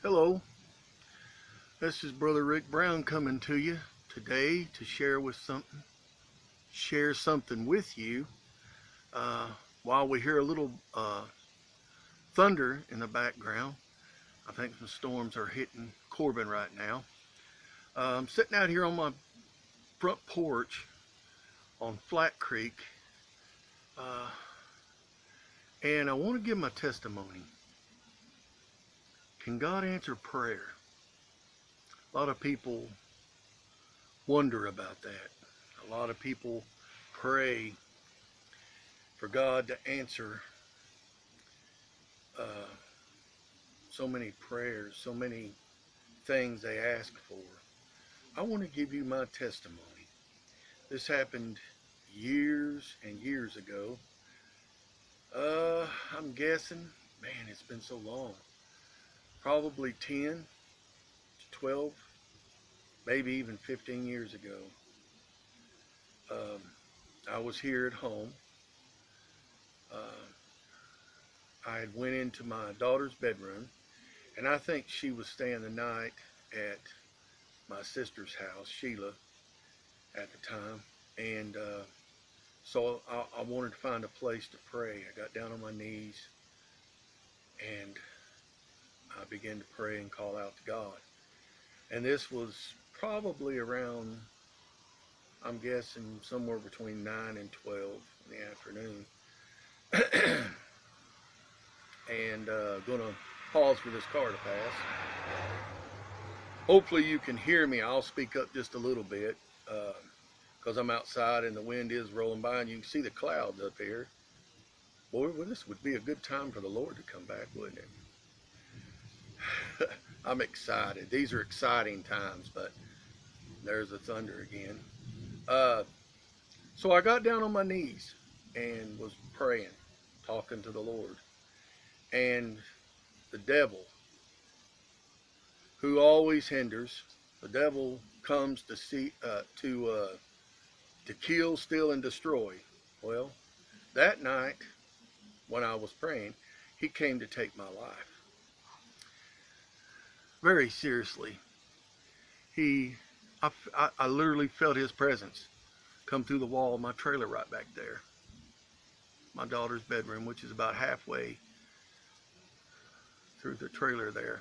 Hello, this is Brother Rick Brown coming to you today to share with something, share something with you. Uh, while we hear a little uh, thunder in the background, I think some storms are hitting Corbin right now. Uh, I'm sitting out here on my front porch on Flat Creek, uh, and I want to give my testimony. Can God answer prayer? A lot of people wonder about that. A lot of people pray for God to answer uh, so many prayers, so many things they ask for. I want to give you my testimony. This happened years and years ago. Uh, I'm guessing, man, it's been so long probably 10 to 12, maybe even 15 years ago. Um, I was here at home. Uh, I had went into my daughter's bedroom, and I think she was staying the night at my sister's house, Sheila, at the time. And uh, so I, I wanted to find a place to pray. I got down on my knees and I began to pray and call out to God. And this was probably around, I'm guessing, somewhere between 9 and 12 in the afternoon. and uh, going to pause for this car to pass. Hopefully you can hear me. I'll speak up just a little bit because uh, I'm outside and the wind is rolling by and you can see the clouds up here. Boy, well, this would be a good time for the Lord to come back, wouldn't it? I'm excited. These are exciting times, but there's the thunder again. Uh, so I got down on my knees and was praying, talking to the Lord. And the devil, who always hinders, the devil comes to see uh, to uh, to kill, steal, and destroy. Well, that night when I was praying, he came to take my life very seriously. He, I, I, I literally felt his presence come through the wall of my trailer right back there. My daughter's bedroom, which is about halfway through the trailer there.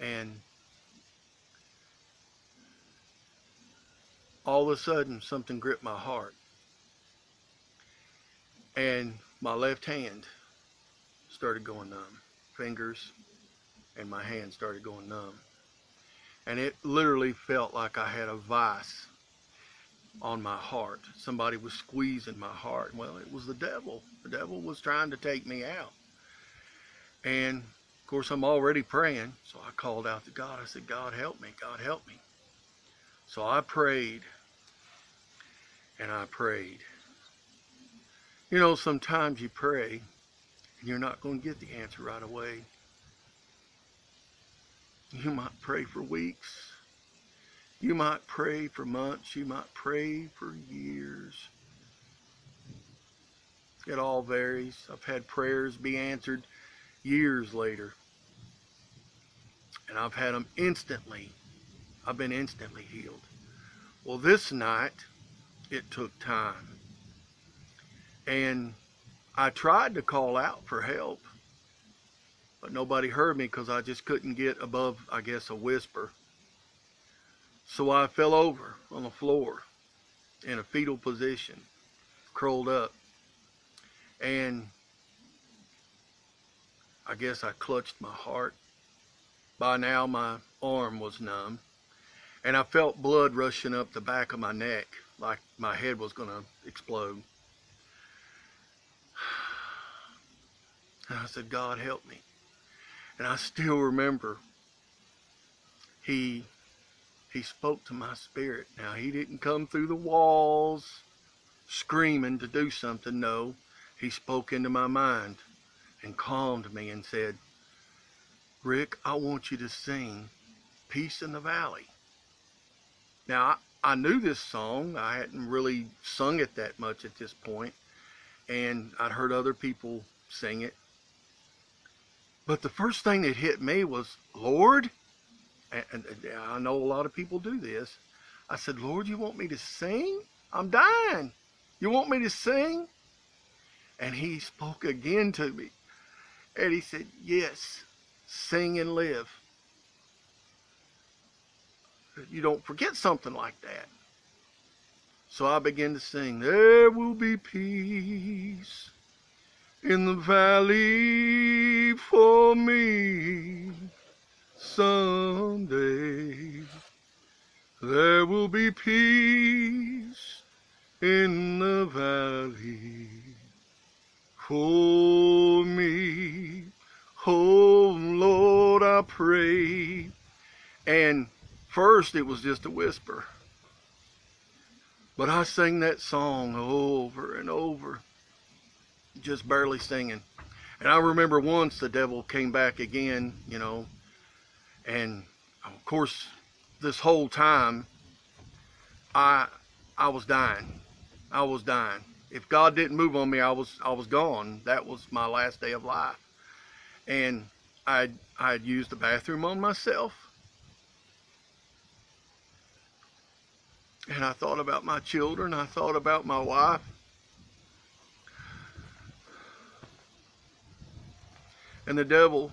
And all of a sudden, something gripped my heart. And my left hand started going numb. Fingers, and my hand started going numb. And it literally felt like I had a vice on my heart. Somebody was squeezing my heart. Well, it was the devil. The devil was trying to take me out. And of course, I'm already praying. So I called out to God. I said, God, help me. God, help me. So I prayed and I prayed. You know, sometimes you pray and you're not going to get the answer right away. You might pray for weeks. You might pray for months. You might pray for years. It all varies. I've had prayers be answered years later. And I've had them instantly. I've been instantly healed. Well, this night, it took time. And I tried to call out for help but nobody heard me because I just couldn't get above, I guess, a whisper. So I fell over on the floor in a fetal position, curled up. And I guess I clutched my heart. By now, my arm was numb. And I felt blood rushing up the back of my neck like my head was going to explode. And I said, God, help me. And I still remember he he spoke to my spirit. Now he didn't come through the walls screaming to do something. No, he spoke into my mind and calmed me and said, Rick, I want you to sing Peace in the Valley. Now, I, I knew this song. I hadn't really sung it that much at this point, and I'd heard other people sing it But the first thing that hit me was, Lord, and, I know a lot of people do this. I said, Lord, you want me to sing? I'm dying. You want me to sing? And he spoke again to me. And he said, Yes, sing and live. You don't forget something like that. So I began to sing, There will be peace in the valley for me someday. There will be peace in the valley for me. Oh Lord, I pray. And first it was just a whisper. But I sang that song over and over, just barely singing. And I remember once the devil came back again, you know, and of course this whole time, I I was dying. I was dying. If God didn't move on me, I was I was gone. That was my last day of life. And I I had used the bathroom on myself. And I thought about my children. I thought about my wife. And the devil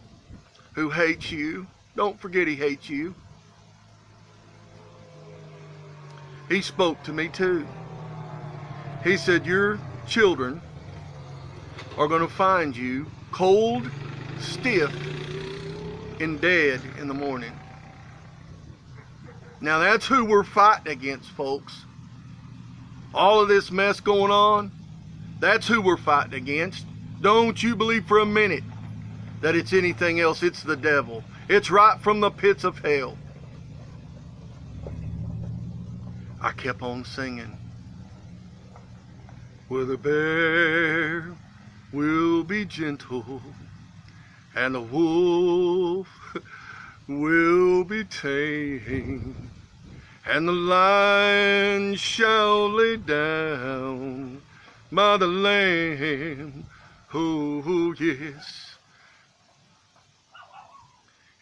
who hates you, don't forget he hates you. he spoke to me too. He said, Your children are going to find you cold, stiff, and dead in the morning. Now that's who we're fighting against, folks. All of this mess going on, that's who we're fighting against. Don't you believe for a minute that it's anything else. It's the devil. It's right from the pits of hell. I kept on singing. Where the bear will be gentle and the wolf will be tame and the lion shall lay down by the lamb. Oh, yes.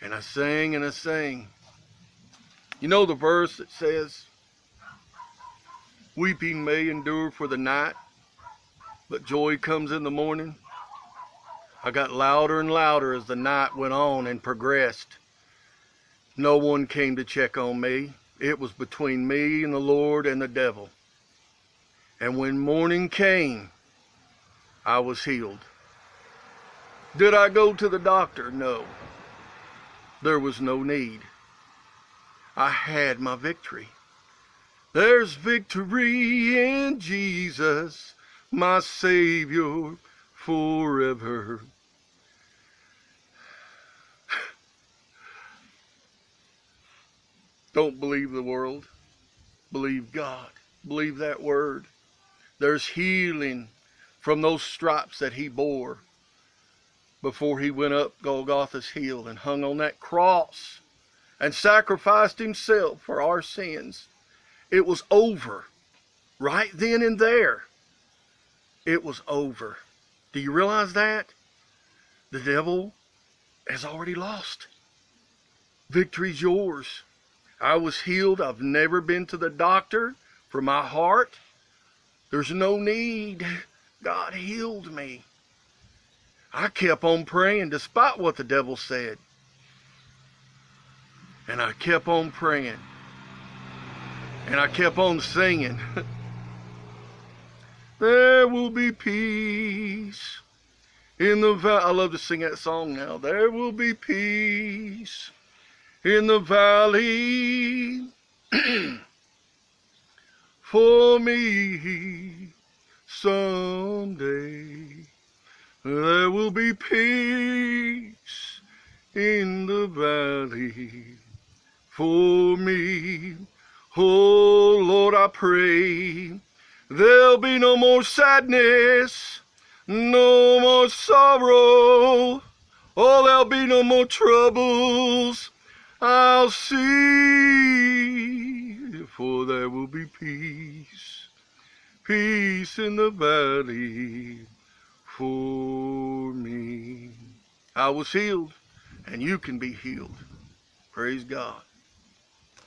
And I sang and I sang. You know the verse that says, Weeping may endure for the night, but joy comes in the morning. I got louder and louder as the night went on and progressed. No one came to check on me. It was between me and the Lord and the devil. And when morning came, I was healed. Did I go to the doctor? No. There was no need. I had my victory. There's victory in Jesus, my Savior forever. Don't believe the world. Believe God. Believe that word. There's healing from those stripes that he bore before he went up Golgotha's hill and hung on that cross and sacrificed himself for our sins. It was over. Right then and there. It was over. Do you realize that? The devil has already lost. Victory's yours. I was healed. I've never been to the doctor for my heart. There's no need. God healed me. I kept on praying despite what the devil said. And I kept on praying. And I kept on singing. there will be peace in the valley. I love to sing that song now. There will be peace in the valley for me someday. There will be peace in the valley for me Oh Lord, I pray there'll be no more sadness, no more sorrow. Oh, there'll be no more troubles. I'll see, for there will be peace, peace in the valley for me. I was healed, and you can be healed. Praise God.